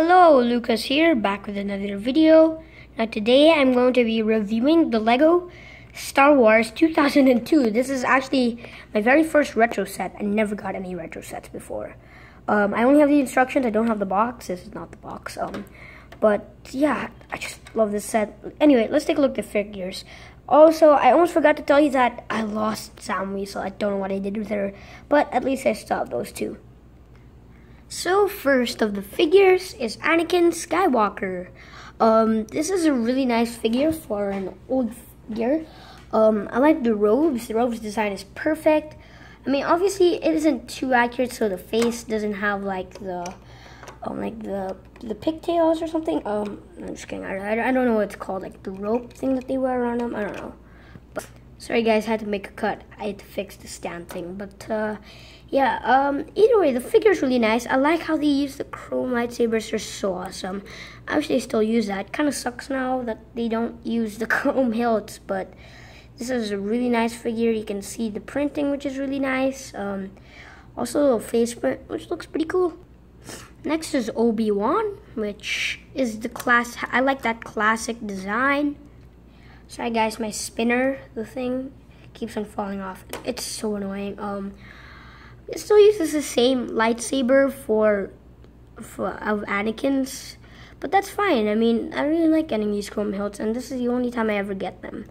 Hello, Lucas here, back with another video. Now today I'm going to be reviewing the LEGO Star Wars 2002. This is actually my very first retro set. I never got any retro sets before. Um, I only have the instructions, I don't have the box. This is not the box. Um, but yeah, I just love this set. Anyway, let's take a look at the figures. Also, I almost forgot to tell you that I lost Zam so I don't know what I did with her. But at least I have those two. So first of the figures is Anakin Skywalker. Um, this is a really nice figure for an old figure. Um, I like the robes. The robes design is perfect. I mean, obviously it isn't too accurate, so the face doesn't have like the, um, like the the pigtails or something. Um, I'm just kidding. I, I don't know what it's called, like the rope thing that they wear around them. I don't know. Sorry guys, I had to make a cut. I had to fix the stand thing, but uh, yeah, um, either way, the figure's really nice. I like how they use the chrome lightsabers. They're so awesome. I wish they still use that. Kind of sucks now that they don't use the chrome hilts, but this is a really nice figure. You can see the printing, which is really nice. Um, also, a face print, which looks pretty cool. Next is Obi-Wan, which is the class. I like that classic design. Sorry, guys, my spinner, the thing, keeps on falling off. It's so annoying. Um, it still uses the same lightsaber for, for of Anakin's, but that's fine. I mean, I really like getting these chrome hilts, and this is the only time I ever get them.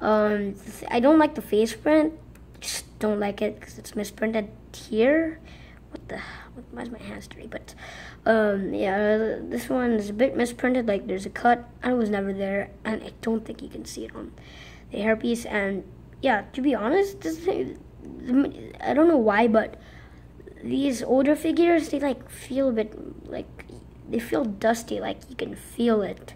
Um, I don't like the face print. Just don't like it because it's misprinted here. What the? Why is my hands dirty? But um, yeah, this one is a bit misprinted. Like there's a cut. I was never there, and I don't think you can see it on the hairpiece. And yeah, to be honest, this I don't know why, but these older figures they like feel a bit like they feel dusty. Like you can feel it,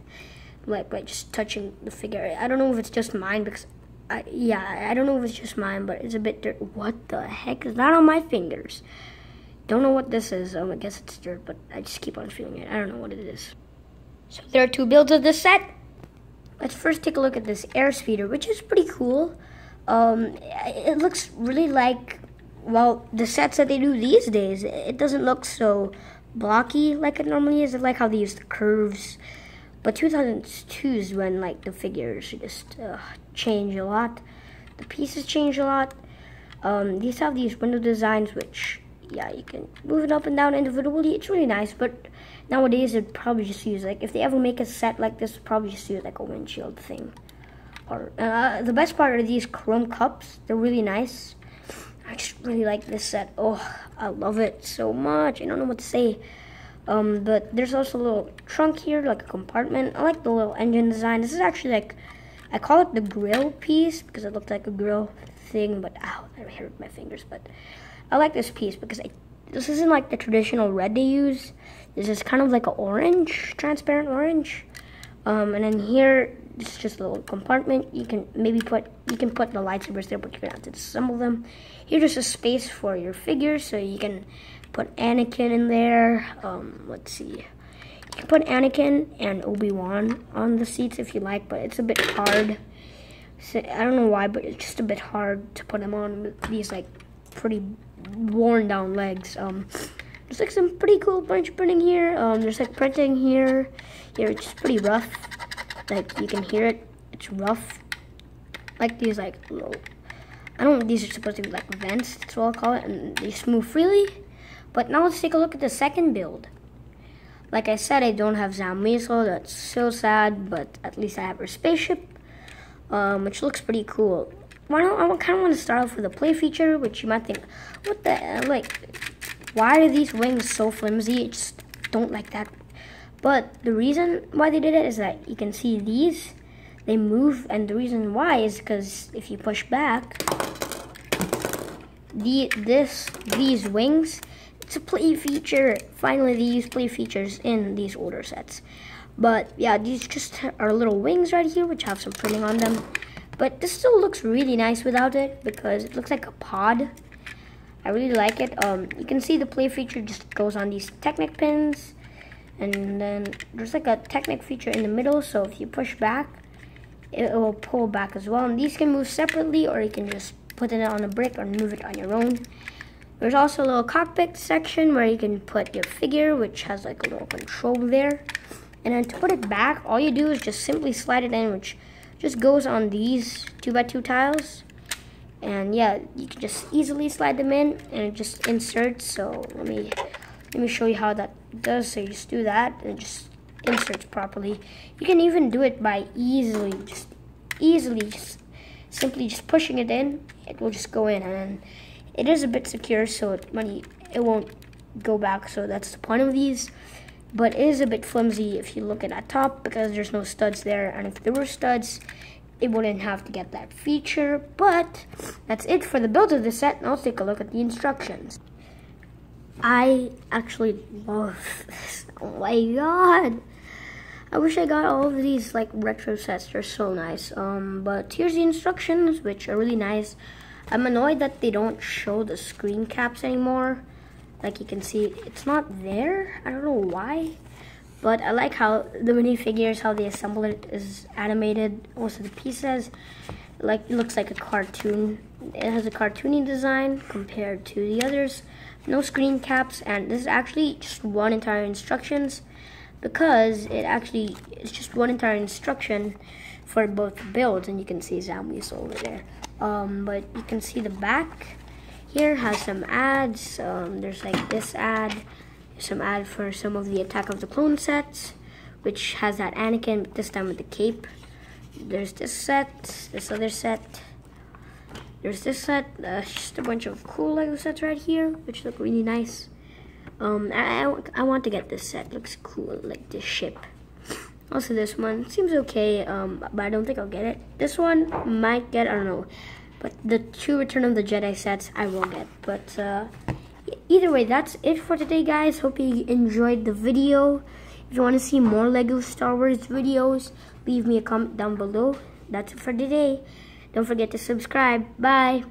like by just touching the figure. I don't know if it's just mine because, I, yeah, I don't know if it's just mine, but it's a bit dirt. What the heck is that on my fingers? Don't know what this is. Um, I guess it's dirt, but I just keep on feeling it. I don't know what it is. So there are two builds of this set. Let's first take a look at this air speeder, which is pretty cool. Um, it looks really like, well, the sets that they do these days. It doesn't look so blocky like it normally is. I like how they use the curves. But 2002 is when like the figures just uh, change a lot. The pieces change a lot. Um, these have these window designs, which yeah, you can move it up and down individually. It's really nice, but nowadays they'd probably just use like if they ever make a set like this, probably just use like a windshield thing. Or uh, the best part are these chrome cups. They're really nice. I just really like this set. Oh, I love it so much. I don't know what to say. Um, but there's also a little trunk here, like a compartment. I like the little engine design. This is actually like, I call it the grill piece because it looked like a grill thing, but ow, I hurt my fingers. But I like this piece because I, this isn't like the traditional red they use. This is kind of like an orange, transparent orange. Um, and then here, it's just a little compartment. You can maybe put, you can put the lightsabers there, but you're gonna have to disassemble them. Here's just a space for your figures, so you can put Anakin in there. Um, let's see. You can put Anakin and Obi-Wan on the seats if you like, but it's a bit hard. So, I don't know why, but it's just a bit hard to put them on these like pretty worn down legs. Um, there's like some pretty cool bunch printing here. Um, there's like printing here. Here it's pretty rough. Like you can hear it. It's rough. Like these like little. I don't. These are supposed to be like vents. That's what I'll call it, and they move freely. But now let's take a look at the second build. Like I said, I don't have Zam Wesell. That's so sad, but at least I have her spaceship, um, which looks pretty cool. Why don't I kind of want to start off with a play feature, which you might think, what the like why are these wings so flimsy? I just don't like that. But the reason why they did it is that you can see these, they move, and the reason why is because if you push back, the this these wings, it's a play feature. Finally, they use play features in these older sets. But yeah, these just are little wings right here, which have some printing on them. But this still looks really nice without it because it looks like a pod. I really like it. Um, you can see the play feature just goes on these Technic pins. And then there's like a Technic feature in the middle. So if you push back, it will pull back as well. And these can move separately or you can just put it on a brick or move it on your own. There's also a little cockpit section where you can put your figure, which has like a little control there. And then to put it back, all you do is just simply slide it in, which just goes on these 2x2 tiles. And yeah, you can just easily slide them in and it just inserts. So let me let me show you how that does. So you just do that and it just inserts properly. You can even do it by easily, just easily, just simply just pushing it in. It will just go in and it is a bit secure, so it, money it won't go back. So that's the point of these. But it is a bit flimsy if you look at that top because there's no studs there. And if there were studs, it wouldn't have to get that feature. But that's it for the build of the set. Now let's take a look at the instructions. I actually love this. Oh my god. I wish I got all of these like retro sets. They're so nice. Um, but here's the instructions, which are really nice. I'm annoyed that they don't show the screen caps anymore. Like you can see, it's not there. I don't know why. But I like how the minifigures, how they assemble it is animated. Also the pieces, like it looks like a cartoon. It has a cartoony design compared to the others. No screen caps, and this is actually just one entire instructions because it actually it's just one entire instruction for both builds, and you can see Zamwis over there. Um, but you can see the back here has some ads. Um, there's like this ad, some ad for some of the Attack of the Clone sets, which has that Anakin, but this time with the cape. There's this set, this other set. There's this set, uh, just a bunch of cool Lego sets right here, which look really nice. Um, I, I, I want to get this set, looks cool, like this ship. Also this one, seems okay, um, but I don't think I'll get it. This one might get, I don't know. But the two Return of the Jedi sets I will get. But uh, either way, that's it for today, guys. Hope you enjoyed the video. If you want to see more LEGO Star Wars videos, leave me a comment down below. That's it for today. Don't forget to subscribe. Bye.